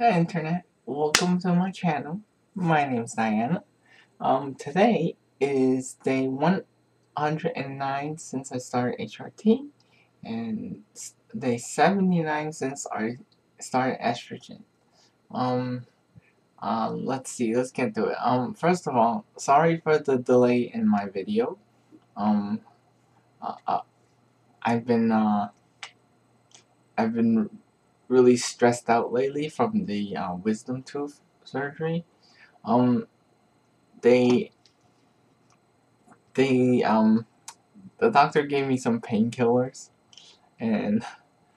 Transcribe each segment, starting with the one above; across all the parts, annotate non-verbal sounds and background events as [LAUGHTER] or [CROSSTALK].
Hi Internet, welcome to my channel. My name is Diana. Um, today is day 109 since I started HRT and day 79 since I started estrogen. Um, um, let's see, let's get to it. Um, first of all, sorry for the delay in my video. Um, uh, uh, I've been, uh, I've been really stressed out lately from the uh, wisdom tooth surgery. Um, they, they, um, the doctor gave me some painkillers, and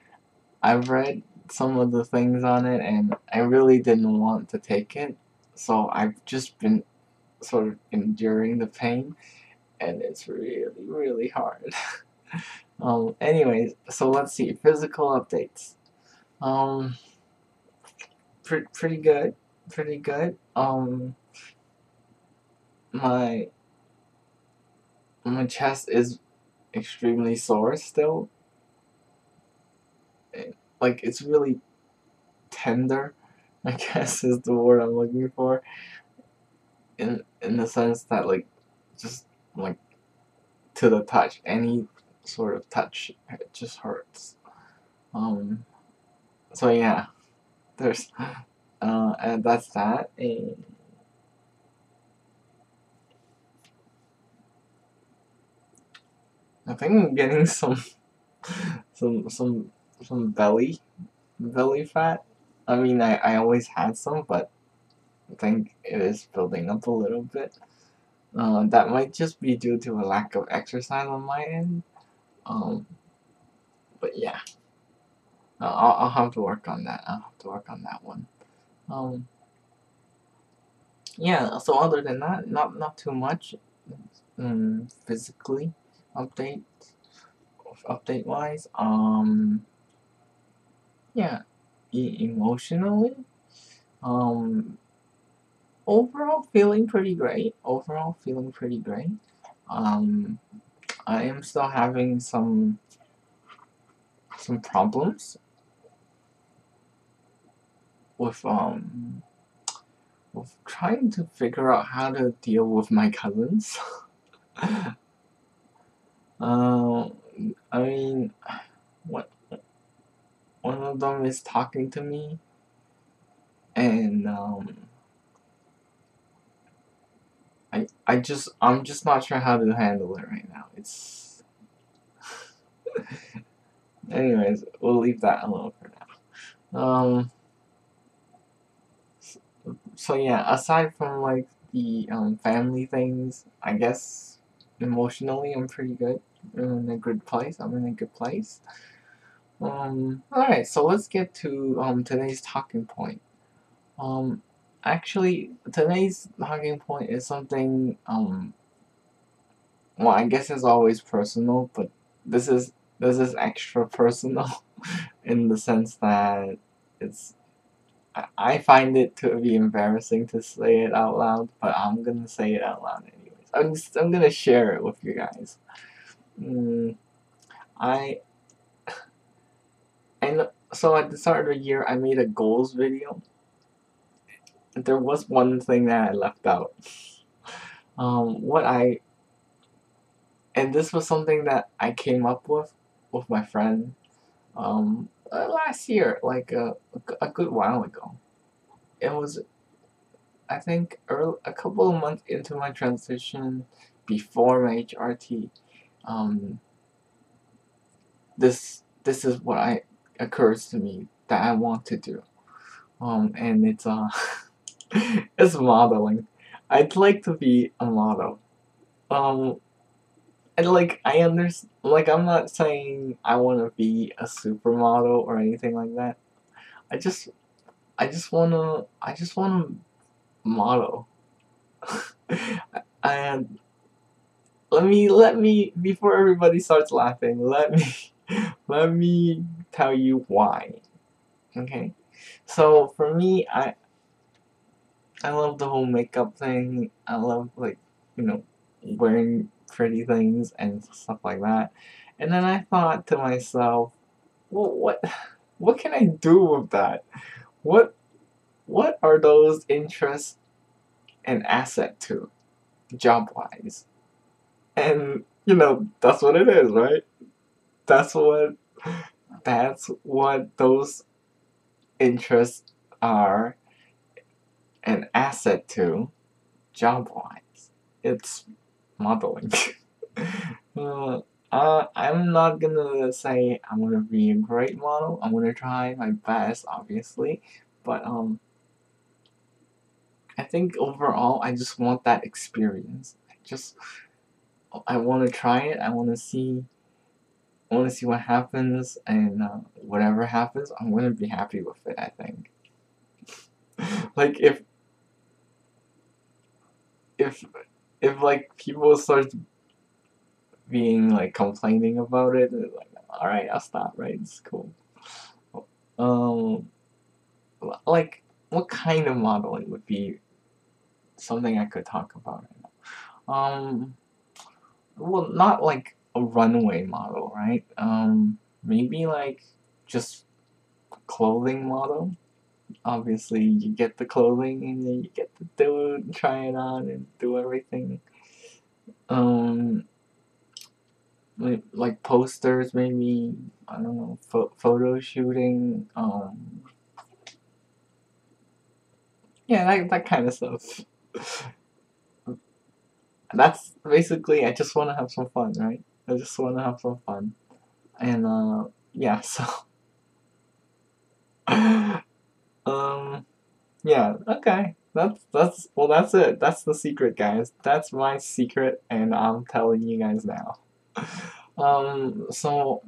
[LAUGHS] I've read some of the things on it, and I really didn't want to take it, so I've just been sort of enduring the pain, and it's really, really hard. [LAUGHS] um, anyways, so let's see, physical updates. Um, pre pretty good, pretty good. Um, my my chest is extremely sore still. Like it's really tender, I [LAUGHS] guess is the word I'm looking for. In in the sense that like just like to the touch, any sort of touch, it just hurts. Um, so yeah, there's, uh, and that's that. And I think I'm getting [LAUGHS] some, some, some, some belly, belly fat. I mean, I, I always had some, but I think it is building up a little bit. Uh, that might just be due to a lack of exercise on my end. Um, but yeah. Uh, I'll, I'll have to work on that. I'll have to work on that one. Um, yeah, so other than that, not not too much um, physically update update wise. Um, yeah, e emotionally, um, overall feeling pretty great. Overall feeling pretty great. Um, I am still having some some problems with um with trying to figure out how to deal with my cousins. [LAUGHS] uh, I mean, what one of them is talking to me, and um, I I just I'm just not sure how to handle it right now. It's [LAUGHS] anyways, we'll leave that alone for now. Um so yeah, aside from like the um, family things, I guess emotionally I'm pretty good. I'm in a good place. I'm in a good place. Um, alright, so let's get to um, today's talking point. Um, actually, today's talking point is something, um, well, I guess it's always personal, but this is this is extra personal [LAUGHS] in the sense that it's I find it to be embarrassing to say it out loud, but I'm gonna say it out loud anyways. I'm just, I'm gonna share it with you guys. Mm, I [SIGHS] and so at the start of the year, I made a goals video. There was one thing that I left out. [SIGHS] Um, what I and this was something that I came up with with my friend. Um, uh, last year, like uh, a, a good while ago. It was, I think, early, a couple of months into my transition before my HRT. Um, this this is what I occurs to me that I want to do. Um, and it's uh, [LAUGHS] it's modeling. I'd like to be a model. Um, and like I understand, like I'm not saying I want to be a supermodel or anything like that. I just, I just wanna, I just wanna model. [LAUGHS] and let me, let me, before everybody starts laughing, let me, [LAUGHS] let me tell you why. Okay, so for me, I, I love the whole makeup thing. I love like, you know, wearing pretty things and stuff like that. And then I thought to myself, well, what, what can I do with that? What, what are those interests an asset to, job wise? And you know, that's what it is, right? That's what that's what those interests are an asset to job wise. It's modeling. [LAUGHS] uh, uh, I'm not gonna say I'm gonna be a great model. I'm gonna try my best, obviously, but um, I think overall I just want that experience. I just I want to try it. I want to see. I want to see what happens, and uh, whatever happens, I'm gonna be happy with it. I think. [LAUGHS] like if if if like people start being like complaining about it, like all right, I'll stop. Right, it's cool. Um, like what kind of modeling would be something I could talk about right now? Um, well, not like a runway model, right? Um, maybe like just clothing model. Obviously, you get the clothing and then you get to do it, try it on, and do everything. Um, like posters, maybe I don't know, pho photo shooting. Um, yeah, that that kind of stuff. [LAUGHS] That's basically. I just want to have some fun, right? I just want to have some fun, and uh, yeah. So, [LAUGHS] [LAUGHS] um, yeah. Okay. That's that's well. That's it. That's the secret, guys. That's my secret, and I'm telling you guys now. [LAUGHS] Um. So.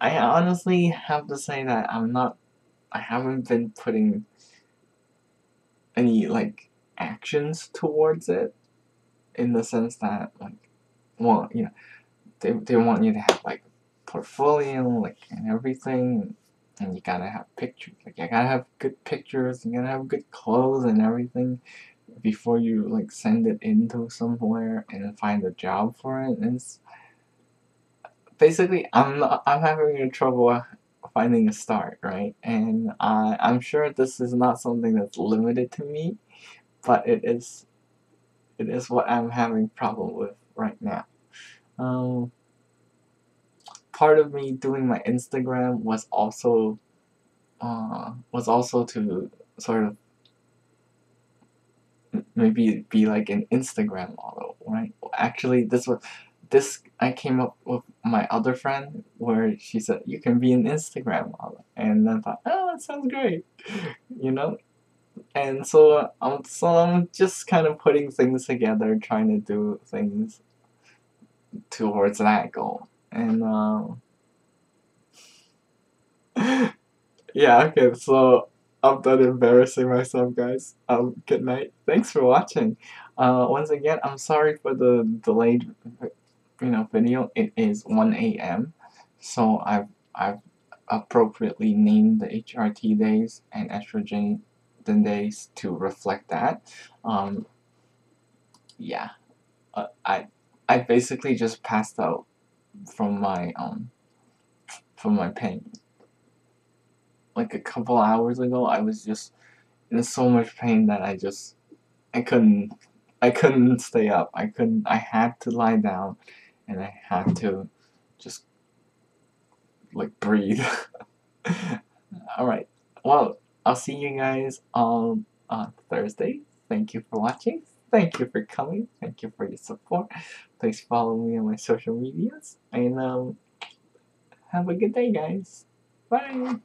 I honestly have to say that I'm not I haven't been putting any like actions towards it in the sense that like well you know they, they want you to have like portfolio like and everything and you gotta have pictures like you gotta have good pictures you gotta have good clothes and everything before you like send it into somewhere and find a job for it and it's basically I'm not, I'm having a trouble finding a start, right? And I I'm sure this is not something that's limited to me, but it is it is what I'm having problem with right now. Um, part of me doing my Instagram was also uh, was also to sort of maybe be like an Instagram model, right? Actually, this was this I came up with my other friend where she said you can be an Instagram model, and I thought, oh, that sounds great, you know. And so I'm so I'm just kind of putting things together, trying to do things towards that goal, and um, [LAUGHS] yeah, okay, so I'm done embarrassing myself, guys. Um, good night. Thanks for watching. Uh, once again, I'm sorry for the delayed you know video it is 1 a.m so I've I've appropriately named the HRT days and estrogen days to reflect that um yeah uh, I I basically just passed out from my um from my pain like a couple hours ago I was just in so much pain that I just I couldn't I couldn't stay up I couldn't I had to lie down and I had to just like breathe. [LAUGHS] Alright, well, I'll see you guys on, on Thursday. Thank you for watching. Thank you for coming. Thank you for your support. Please follow me on my social medias. And um, have a good day, guys. Bye.